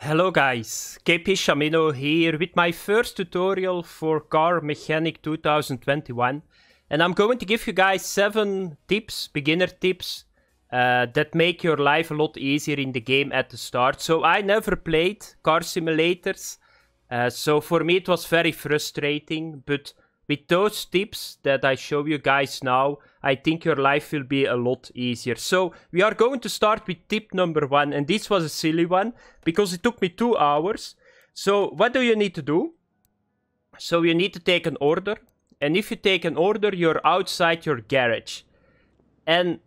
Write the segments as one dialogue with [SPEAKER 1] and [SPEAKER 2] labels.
[SPEAKER 1] Hello guys, KP Shamino here with my first tutorial for Car Mechanic 2021 and I'm going to give you guys 7 tips, beginner tips uh, that make your life a lot easier in the game at the start. So I never played car simulators, uh, so for me it was very frustrating but with those tips that I show you guys now, I think your life will be a lot easier. So we are going to start with tip number one. And this was a silly one because it took me two hours. So what do you need to do? So you need to take an order. And if you take an order, you're outside your garage. And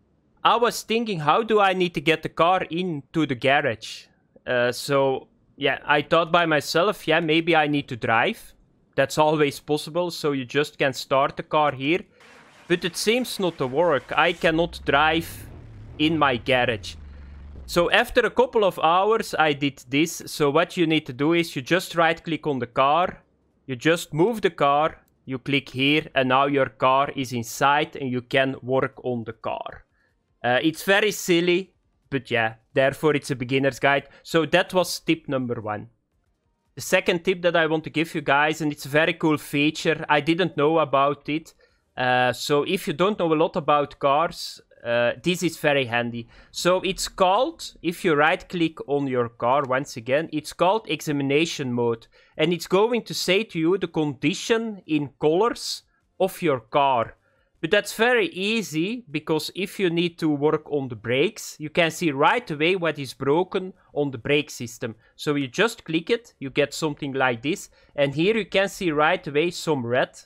[SPEAKER 1] I was thinking, how do I need to get the car into the garage? Uh, so yeah, I thought by myself, yeah, maybe I need to drive. That's always possible, so you just can start the car here. But it seems not to work. I cannot drive in my garage. So after a couple of hours I did this. So what you need to do is you just right click on the car. You just move the car. You click here and now your car is inside and you can work on the car. Uh, it's very silly, but yeah, therefore it's a beginner's guide. So that was tip number one. The second tip that I want to give you guys, and it's a very cool feature, I didn't know about it. Uh, so if you don't know a lot about cars, uh, this is very handy. So it's called, if you right click on your car once again, it's called examination mode. And it's going to say to you the condition in colors of your car. But that's very easy because if you need to work on the brakes, you can see right away what is broken on the brake system. So you just click it, you get something like this. And here you can see right away some red.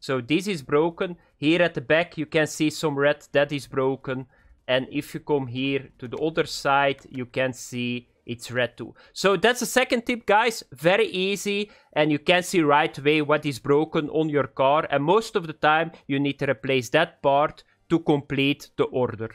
[SPEAKER 1] So this is broken. Here at the back you can see some red that is broken. And if you come here to the other side, you can see it's red too. So that's the second tip, guys. Very easy, and you can see right away what is broken on your car. And most of the time, you need to replace that part to complete the order.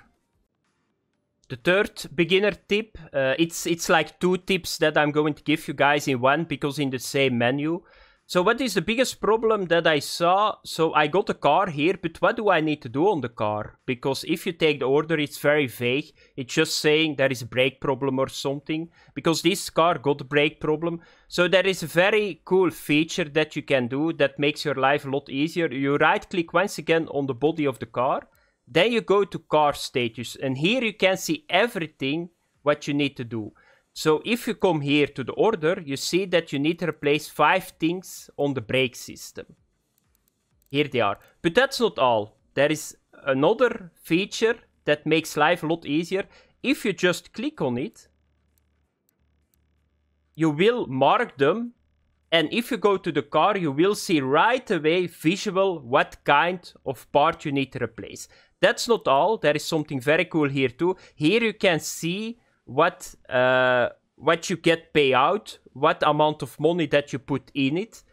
[SPEAKER 1] The third beginner tip, uh, it's it's like two tips that I'm going to give you guys in one because in the same menu. So what is the biggest problem that I saw? So I got a car here, but what do I need to do on the car? Because if you take the order, it's very vague. It's just saying there is a brake problem or something. Because this car got a brake problem. So there is a very cool feature that you can do that makes your life a lot easier. You right click once again on the body of the car. Then you go to car status. And here you can see everything what you need to do. So if you come here to the order, you see that you need to replace five things on the brake system. Here they are. But that's not all. There is another feature that makes life a lot easier. If you just click on it, you will mark them. And if you go to the car, you will see right away visual what kind of part you need to replace. That's not all. There is something very cool here too. Here you can see what uh, what you get payout, what amount of money that you put in it.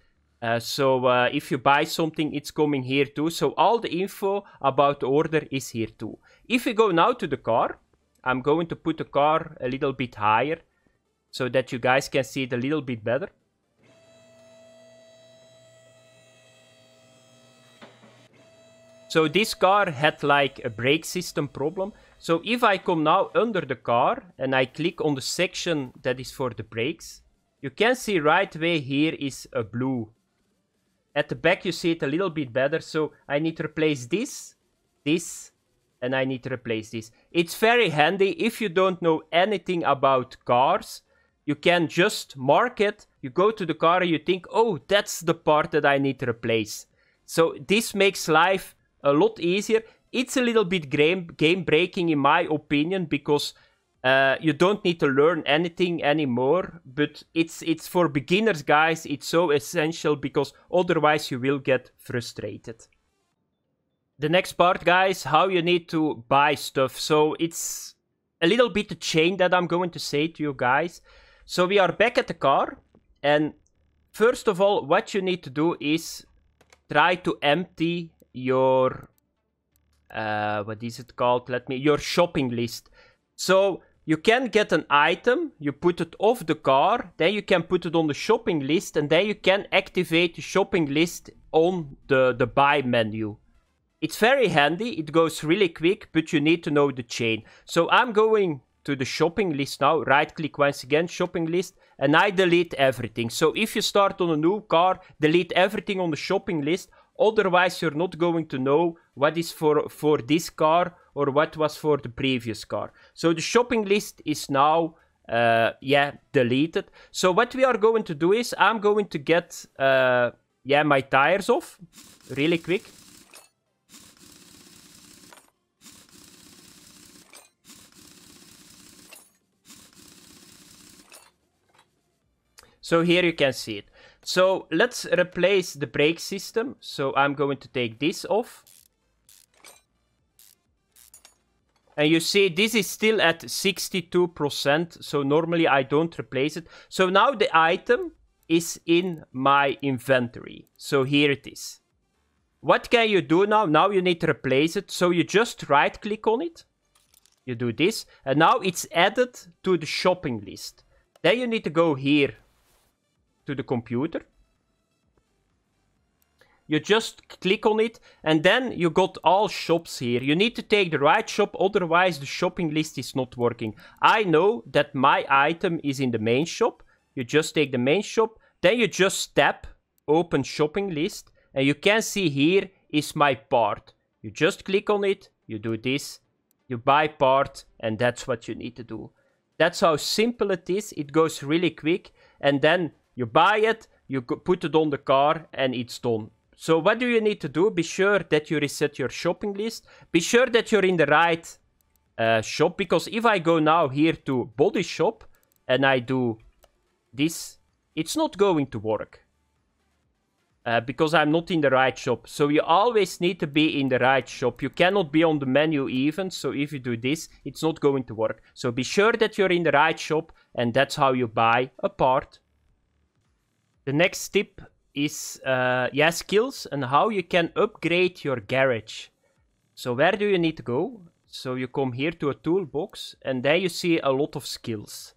[SPEAKER 1] Uh, so uh, if you buy something, it's coming here too. So all the info about the order is here too. If we go now to the car, I'm going to put the car a little bit higher so that you guys can see it a little bit better. So this car had like a brake system problem. So if I come now under the car and I click on the section that is for the brakes, you can see right away here is a blue. At the back you see it a little bit better, so I need to replace this, this, and I need to replace this. It's very handy if you don't know anything about cars. You can just mark it, you go to the car and you think, oh, that's the part that I need to replace. So this makes life a lot easier it's a little bit game, game breaking in my opinion because uh, you don't need to learn anything anymore but it's it's for beginners guys it's so essential because otherwise you will get frustrated. The next part guys how you need to buy stuff. So it's a little bit the chain that i'm going to say to you guys. So we are back at the car and first of all what you need to do is try to empty your uh, what is it called? Let me, your shopping list. So you can get an item, you put it off the car, then you can put it on the shopping list, and then you can activate the shopping list on the, the buy menu. It's very handy, it goes really quick, but you need to know the chain. So I'm going to the shopping list now, right click once again, shopping list, and I delete everything. So if you start on a new car, delete everything on the shopping list. Otherwise, you're not going to know what is for, for this car or what was for the previous car. So the shopping list is now, uh, yeah, deleted. So what we are going to do is I'm going to get, uh, yeah, my tires off really quick. So here you can see it. So let's replace the brake system. So I'm going to take this off. And you see this is still at 62%. So normally I don't replace it. So now the item is in my inventory. So here it is. What can you do now? Now you need to replace it. So you just right click on it. You do this. And now it's added to the shopping list. Then you need to go here to the computer. You just click on it and then you got all shops here. You need to take the right shop, otherwise the shopping list is not working. I know that my item is in the main shop. You just take the main shop, then you just tap open shopping list and you can see here is my part. You just click on it, you do this, you buy part and that's what you need to do. That's how simple it is. It goes really quick and then you buy it, you put it on the car, and it's done. So what do you need to do? Be sure that you reset your shopping list. Be sure that you're in the right uh, shop, because if I go now here to body shop, and I do this, it's not going to work. Uh, because I'm not in the right shop. So you always need to be in the right shop. You cannot be on the menu even. So if you do this, it's not going to work. So be sure that you're in the right shop and that's how you buy a part the next tip is uh, yeah skills and how you can upgrade your garage. So where do you need to go? So you come here to a toolbox and there you see a lot of skills.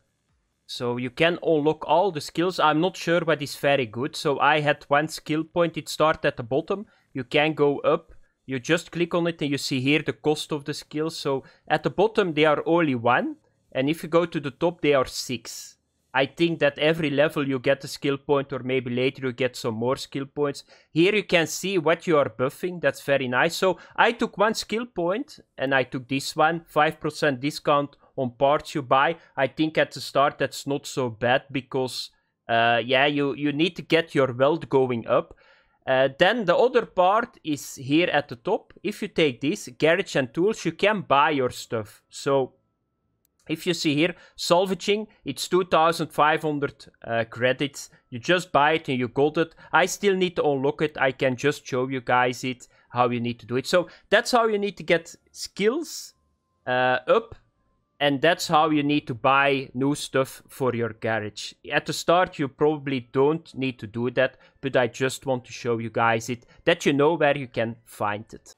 [SPEAKER 1] So you can unlock all the skills. I'm not sure what is very good. So I had one skill point. It starts at the bottom. You can go up. You just click on it and you see here the cost of the skills. So at the bottom they are only one. And if you go to the top they are six. I think that every level you get a skill point or maybe later you get some more skill points. Here you can see what you are buffing. That's very nice. So I took one skill point and I took this one. 5% discount on parts you buy. I think at the start that's not so bad because uh, yeah, you, you need to get your wealth going up. Uh, then the other part is here at the top. If you take this, garage and tools, you can buy your stuff. So if you see here, salvaging, it's 2500 uh, credits. You just buy it and you got it. I still need to unlock it. I can just show you guys it, how you need to do it. So that's how you need to get skills uh, up. And that's how you need to buy new stuff for your garage. At the start, you probably don't need to do that, but I just want to show you guys it, that you know where you can find it.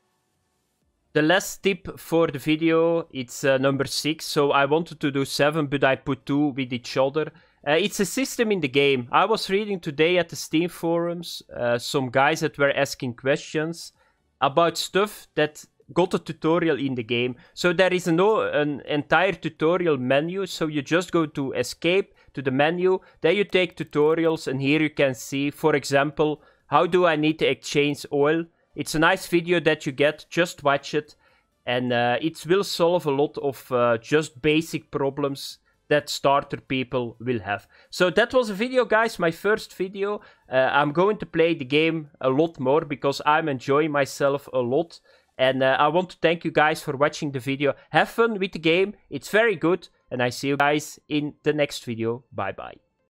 [SPEAKER 1] The last tip for the video, it's uh, number 6, so I wanted to do 7, but I put 2 with each other. Uh, it's a system in the game. I was reading today at the Steam forums uh, some guys that were asking questions about stuff that got a tutorial in the game. So there is no an entire tutorial menu, so you just go to escape to the menu, then you take tutorials and here you can see, for example, how do I need to exchange oil? It's a nice video that you get, just watch it. And uh, it will solve a lot of uh, just basic problems that starter people will have. So that was a video guys, my first video. Uh, I'm going to play the game a lot more because I'm enjoying myself a lot. And uh, I want to thank you guys for watching the video. Have fun with the game, it's very good. And I see you guys in the next video. Bye bye.